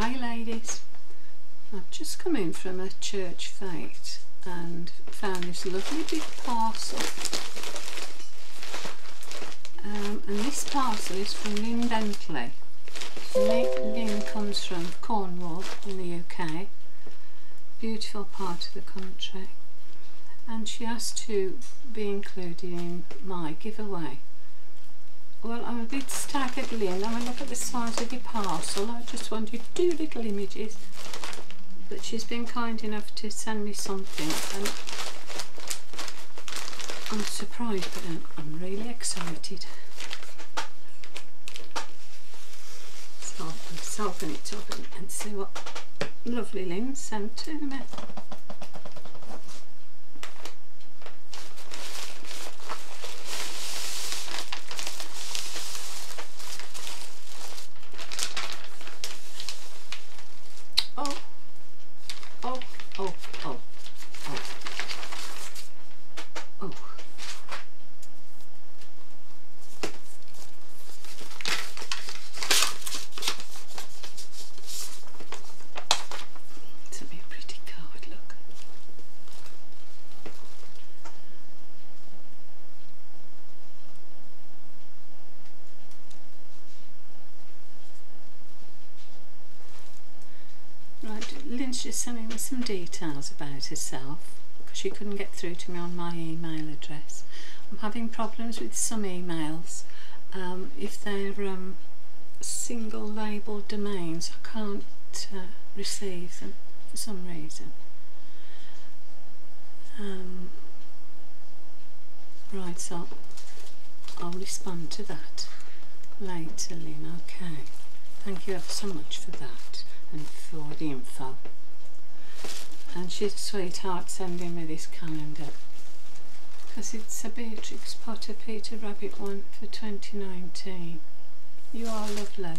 Hi ladies, I've just come in from a church fete and found this lovely big parcel um, and this parcel is from Lynn Bentley. Lynn comes from Cornwall in the UK, beautiful part of the country and she asked to be included in my giveaway. Well, I'm a bit staggered, Lynn. I mean, look at the size of your parcel. I just wanted two little images. But she's been kind enough to send me something. And I'm surprised, but I'm, I'm really excited. So just open it up and, and see what lovely Lynn sent to me. Lynn's just sending me some details about herself because she couldn't get through to me on my email address. I'm having problems with some emails. Um, if they're um, single label domains, I can't uh, receive them for some reason. Um, right, so I'll respond to that later, Lynn. Okay. Thank you ever so much for that and for the info. And she's sweetheart sending me this calendar because it's a Beatrix Potter Peter Rabbit one for 2019. You are lovely.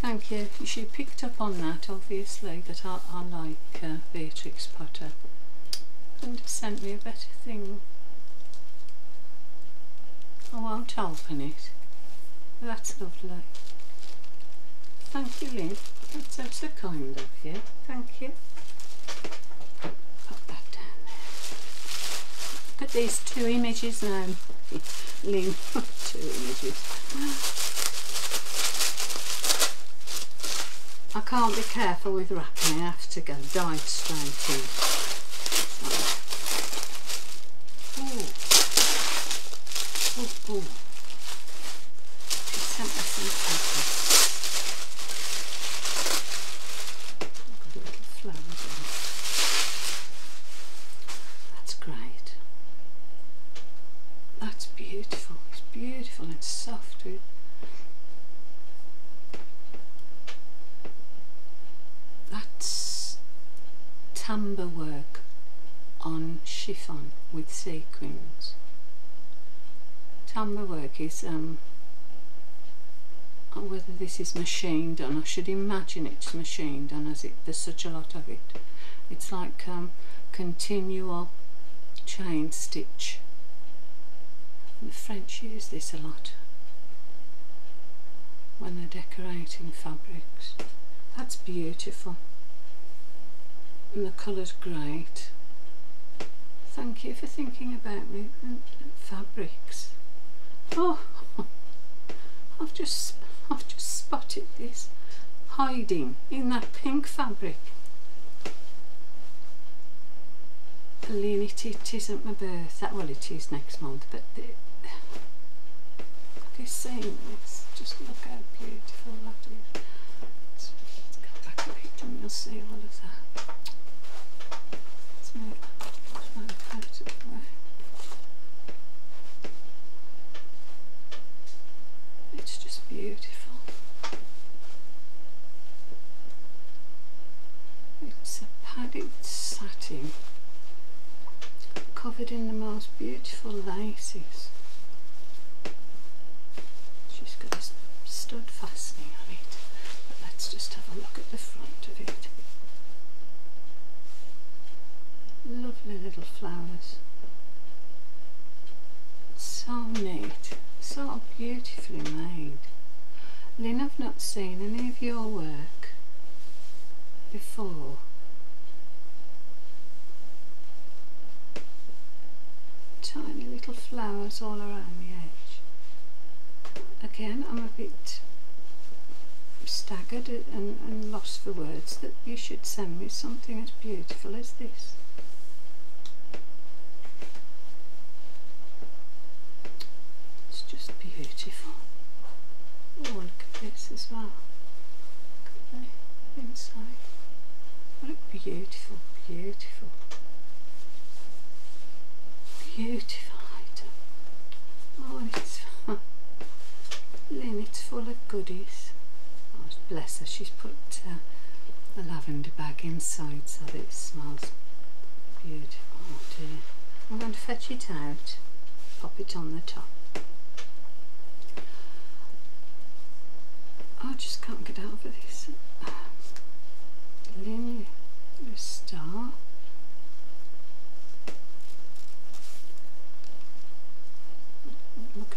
Thank you. She picked up on that obviously that I, I like uh, Beatrix Potter and sent me a better thing. I won't open it. That's lovely. Thank you, Lynn. That's so, so kind of you. Thank you. Pop that down there. Look at these two images now. Lynn, two images. I can't be careful with wrapping, I have to go dive straight in. Oh. Oh, oh. She sent me some paper. That's great. That's beautiful. It's beautiful and soft. That's tambour work on chiffon with sequins. Tambour work is um, whether this is machine done. I should imagine it's machine done as it there's such a lot of it. It's like um, continual chain stitch. And the French use this a lot when they're decorating fabrics. That's beautiful. And the colour's great. Thank you for thinking about me and, and fabrics. Oh, I've just I've just spotted this hiding in that pink fabric. Pauline, it, it isn't my birthday. Well, it is next month, but the, have you seen this? Just look how beautiful that is. Let's, let's go back a bit and you'll see all of that. Let's move, let's move out of the way. It's just beautiful. It's a padded satin covered in the most beautiful laces. She's got a stud fastening on it, but let's just have a look at the front of it. Lovely little flowers. So neat, so beautifully made. Lynn, I've not seen any of your work before. Tiny little flowers all around the edge. Again, I'm a bit staggered and, and lost for words that you should send me something as beautiful as this. It's just beautiful. Oh, look at this as well. Look at the inside. What a beautiful, beautiful, beautiful item. Oh, it's, Lynn, it's full of goodies. Oh, bless her, she's put uh, the lavender bag inside so that it smells beautiful. Oh dear. I'm going to fetch it out, pop it on the top. I just can't get out of this. Lynn, you're a star.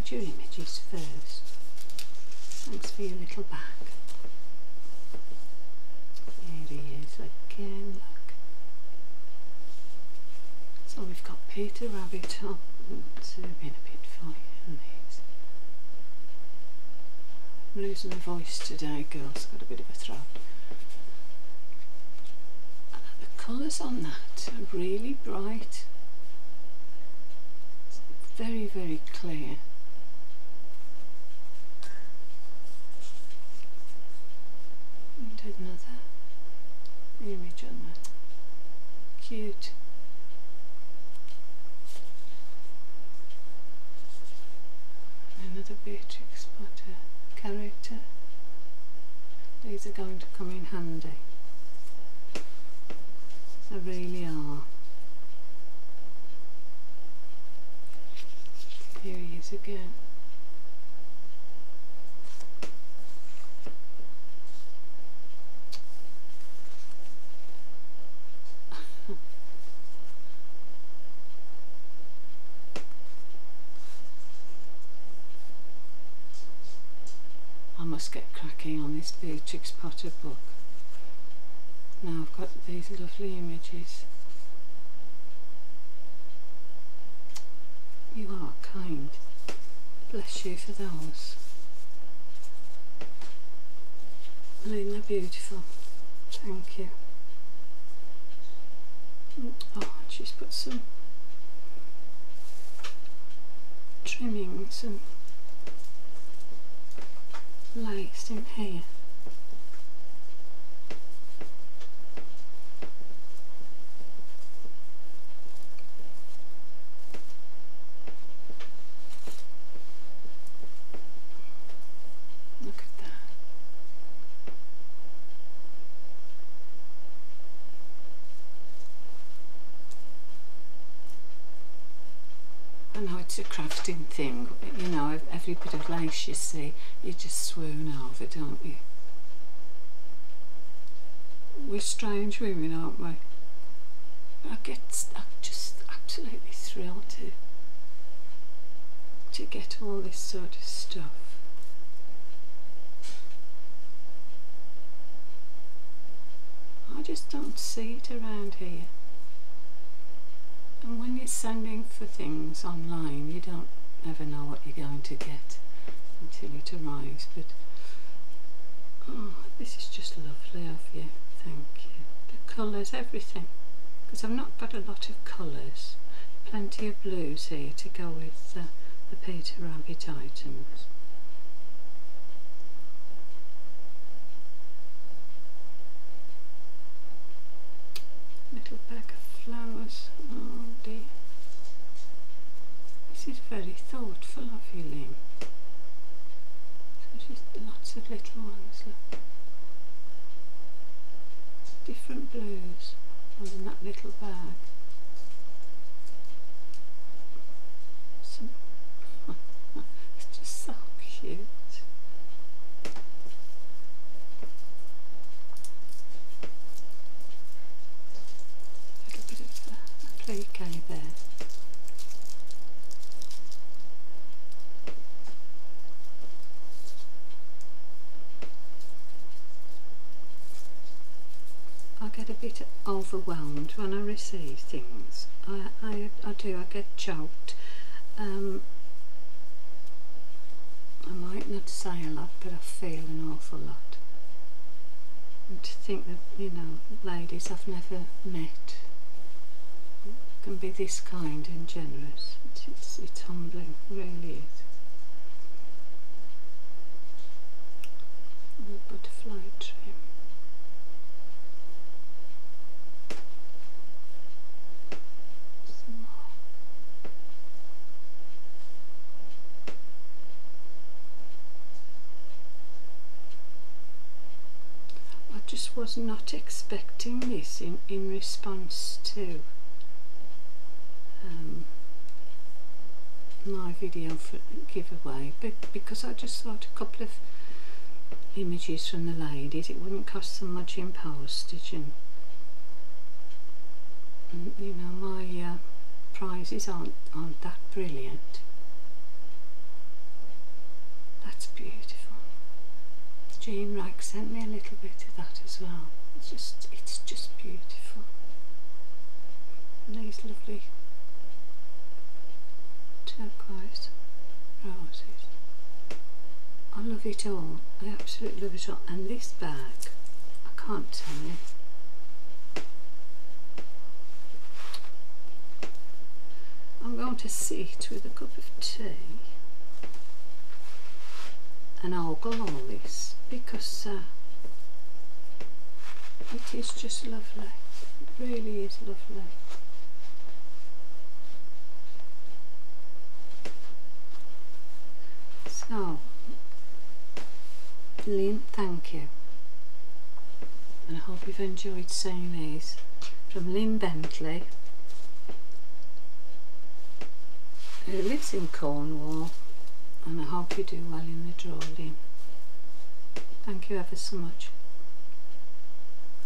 Your images first. Thanks for your little back. Here he is again, look. So we've got Peter Rabbit up zoom a bit for you and these. I'm losing my voice today, girls, got a bit of a throat. Uh, the colours on that are really bright. It's very, very clear. And another image on that. Cute. Another Beatrix Potter character. These are going to come in handy. They really are. Here he is again. Must get cracking on this Beatrix Potter book. Now I've got these lovely images. You are kind. Bless you for those. they're beautiful. Thank you. Oh, she's put some trimmings and here. Look at that. It's a crafting thing, you know, every bit of lace you see, you just swoon over, don't you? We're strange women, aren't we? I get, I'm just absolutely thrilled to, to get all this sort of stuff. I just don't see it around here. Sending for things online, you don't ever know what you're going to get until it arrives. But oh, this is just lovely of you. Thank you. The colours, everything. Because I've not got a lot of colours. Plenty of blues here to go with uh, the Peter Rabbit items. Little bag of flowers. Oh dear. This is very thoughtful of you, Lynn. So just lots of little ones, look. Different blues in that little bag. Some it's just so cute. A little bit of uh, applique there. Get a bit overwhelmed when I receive things. I, I, I do, I get choked. Um, I might not say a lot, but I feel an awful lot. And to think that, you know, ladies I've never met can be this kind and generous. It's, it's, it's humbling, really is. The butterfly trim. Some more. I just was not expecting this in, in response to um, my video for giveaway. But because I just thought a couple of images from the ladies. It wouldn't cost them much in postage and, and you know my uh, prizes aren't, aren't that brilliant. That's beautiful Jean Rag sent me a little bit of that as well it's just it's just beautiful these lovely turquoise roses. I love it all. I absolutely love it all. And this bag, I can't tell you. I'm going to sit with a cup of tea and ogle all this because uh, it is just lovely. It really is lovely. So, Lynn, thank you. And I hope you've enjoyed seeing these. From Lynn Bentley, who lives in Cornwall, and I hope you do well in the drawing. Thank you ever so much.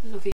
Love you.